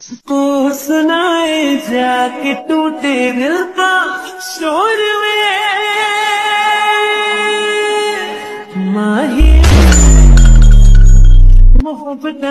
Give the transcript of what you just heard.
को सुनाए जाके टूटे दिल का शोर में। माही मोहब्बत